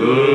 Good.